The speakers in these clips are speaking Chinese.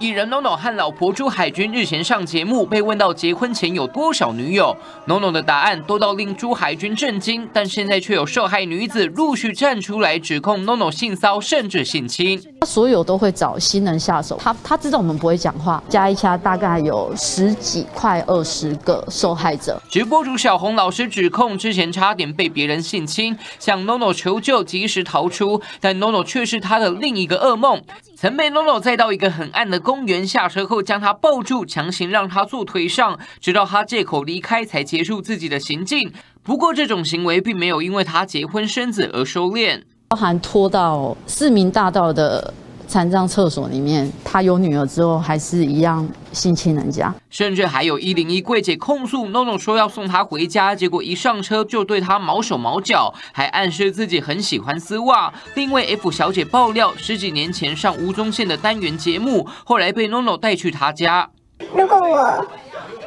艺人 NONO 和老婆朱海军日前上节目，被问到结婚前有多少女友，NONO 的答案多到令朱海军震惊。但现在却有受害女子陆续站出来指控 NONO 性骚甚至性侵。所有都会找新人下手，他他知道我们不会讲话，加一下大概有十几块二十个受害者。直播主小红老师指控之前差点被别人性侵，向 NONO 求救，及时逃出，但 NONO 却是他的另一个噩梦。曾被 NONO 载到一个很暗的公园，下车后将他抱住，强行让他坐腿上，直到他借口离开才结束自己的行径。不过这种行为并没有因为他结婚生子而收敛，包含拖到市民大道的。残障厕所里面，他有女儿之后还是一样性侵人家，甚至还有一零一柜姐控诉 NONO 说要送她回家，结果一上车就对她毛手毛脚，还暗示自己很喜欢丝袜。另外 F 小姐爆料，十几年前上吴宗宪的单元节目，后来被 NONO 带去她家。如果我。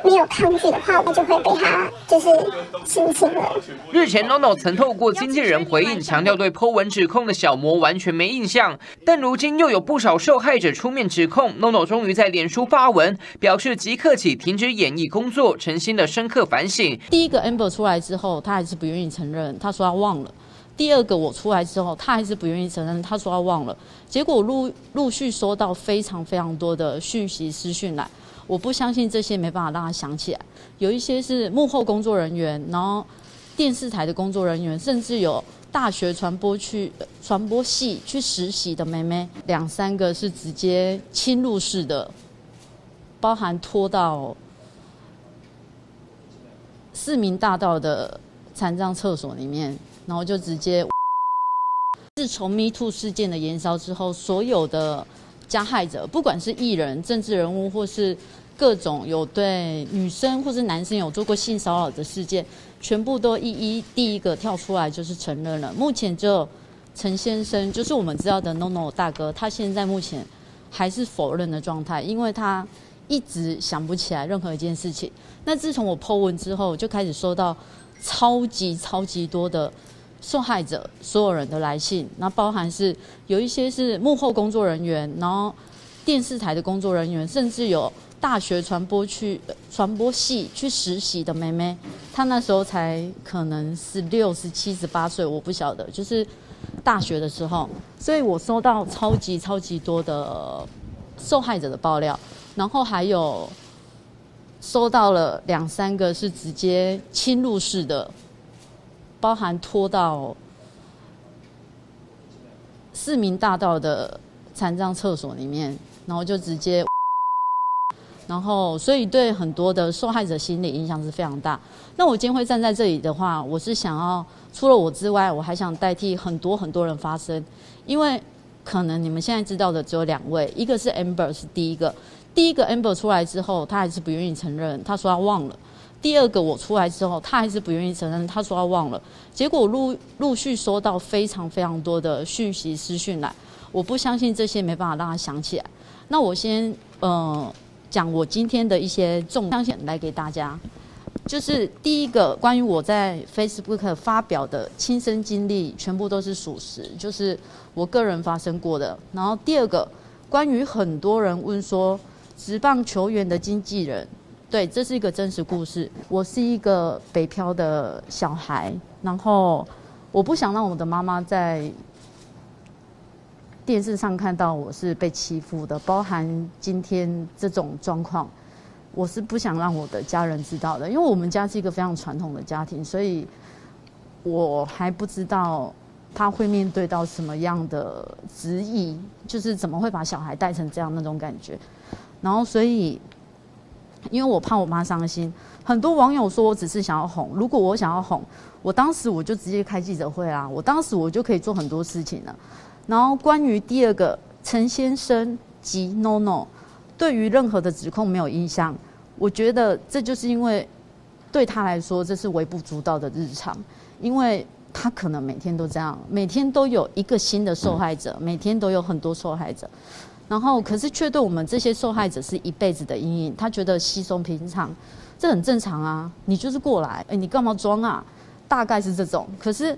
没有抗拒的话，我就会被他就是性侵了。日前，NONO 曾透过经纪人回应，强调对 Po 文指控的小魔完全没印象。但如今又有不少受害者出面指控，NONO 终于在脸书发文，表示即刻起停止演艺工作，诚心的深刻反省。第一个 Amber 出来之后，他还是不愿意承认，他说他忘了。第二个我出来之后，他还是不愿意承认，他说他忘了。结果陆陆续收到非常非常多的讯息私讯来。我不相信这些没办法让他想起来，有一些是幕后工作人员，然后电视台的工作人员，甚至有大学传播去传播系去实习的妹妹，两三个是直接侵入式的，包含拖到市民大道的残障厕所里面，然后就直接。自从 Me Too 事件的延烧之后，所有的。加害者，不管是艺人、政治人物，或是各种有对女生或是男生有做过性骚扰的事件，全部都一一第一个跳出来就是承认了。目前只有陈先生，就是我们知道的 NONO 大哥，他现在目前还是否认的状态，因为他一直想不起来任何一件事情。那自从我 Po 文之后，就开始收到超级超级多的。受害者所有人的来信，那包含是有一些是幕后工作人员，然后电视台的工作人员，甚至有大学传播去传播系去实习的妹妹，她那时候才可能是六十七十八岁，我不晓得，就是大学的时候，所以我收到超级超级多的受害者的爆料，然后还有收到了两三个是直接侵入式的。包含拖到市民大道的残障厕所里面，然后就直接，然后所以对很多的受害者心理影响是非常大。那我今天会站在这里的话，我是想要除了我之外，我还想代替很多很多人发声，因为可能你们现在知道的只有两位，一个是 Amber 是第一个，第一个 Amber 出来之后，他还是不愿意承认，他说他忘了。第二个我出来之后，他还是不愿意承认，他说他忘了。结果陆陆续收到非常非常多的讯息私讯来，我不相信这些没办法让他想起来。那我先呃讲我今天的一些重相信来给大家，就是第一个关于我在 Facebook 发表的亲身经历，全部都是属实，就是我个人发生过的。然后第二个关于很多人问说，职棒球员的经纪人。对，这是一个真实故事。我是一个北漂的小孩，然后我不想让我的妈妈在电视上看到我是被欺负的，包含今天这种状况，我是不想让我的家人知道的。因为我们家是一个非常传统的家庭，所以我还不知道他会面对到什么样的质疑，就是怎么会把小孩带成这样那种感觉。然后，所以。因为我怕我妈伤心，很多网友说我只是想要哄。如果我想要哄，我当时我就直接开记者会啦，我当时我就可以做很多事情了。然后关于第二个陈先生及 NONO，对于任何的指控没有印象，我觉得这就是因为对他来说这是微不足道的日常，因为他可能每天都这样，每天都有一个新的受害者，每天都有很多受害者。然后，可是却对我们这些受害者是一辈子的阴影。他觉得稀松平常，这很正常啊。你就是过来，哎，你干嘛装啊？大概是这种。可是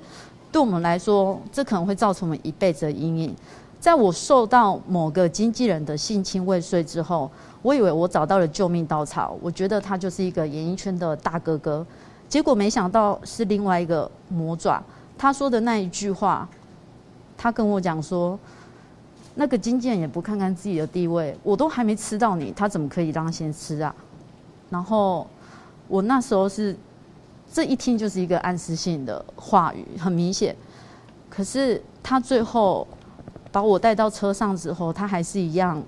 对我们来说，这可能会造成我们一辈子的阴影。在我受到某个经纪人的性侵未遂之后，我以为我找到了救命稻草。我觉得他就是一个演艺圈的大哥哥，结果没想到是另外一个魔爪。他说的那一句话，他跟我讲说。那个经纪人也不看看自己的地位，我都还没吃到你，他怎么可以让他先吃啊？然后我那时候是这一听就是一个暗示性的话语，很明显。可是他最后把我带到车上之后，他还是一样，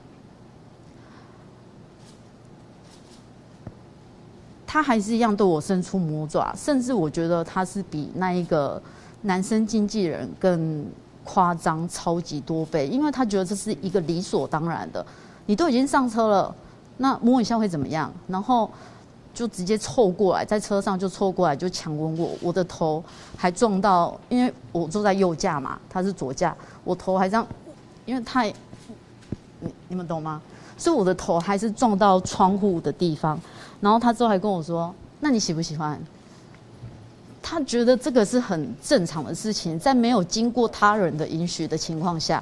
他还是一样对我伸出魔爪，甚至我觉得他是比那一个男生经纪人更夸张超级多倍，因为他觉得这是一个理所当然的。你都已经上车了，那摸一下会怎么样？然后就直接凑过来，在车上就凑过来就强吻我，我的头还撞到，因为我坐在右驾嘛，他是左驾，我头还这样，因为太，你你们懂吗？所以我的头还是撞到窗户的地方，然后他之后还跟我说：“那你喜不喜欢？”他觉得这个是很正常的事情，在没有经过他人的允许的情况下。